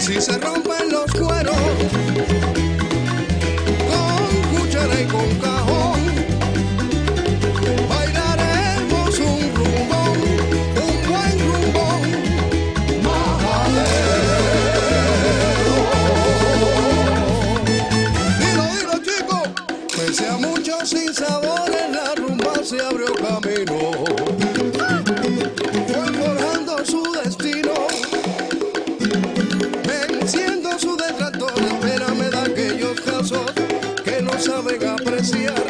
si se rompen los cueros, con cuchara y con cajón, bailaremos un rumbón, un buen rumbón, majadero. Dilo, dilo chico, pese a muchos sinsabores, la rumba se abrió camino. Lucia.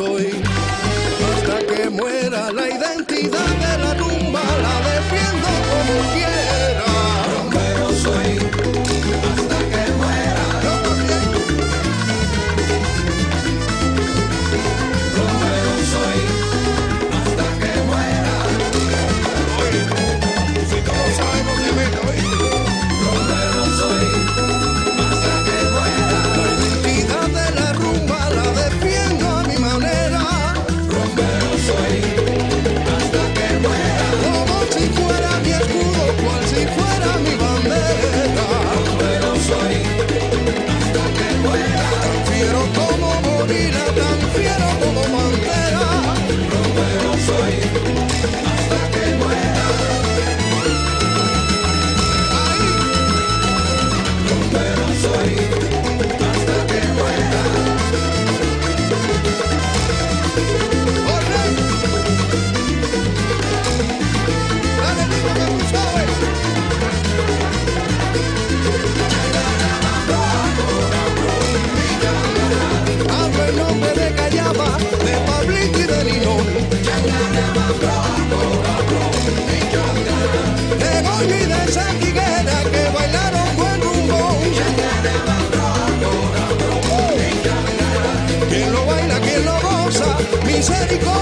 hasta que muera la identidad. De Misericordia.